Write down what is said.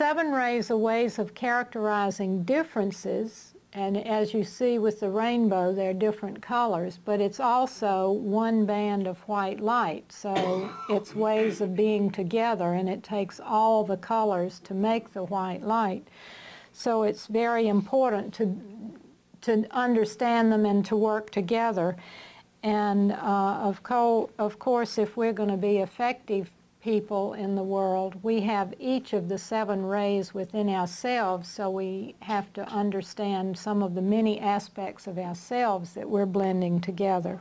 seven rays are ways of characterizing differences, and as you see with the rainbow, they're different colors, but it's also one band of white light. So it's ways of being together, and it takes all the colors to make the white light. So it's very important to, to understand them and to work together. And uh, of, co of course, if we're going to be effective people in the world, we have each of the seven rays within ourselves, so we have to understand some of the many aspects of ourselves that we're blending together.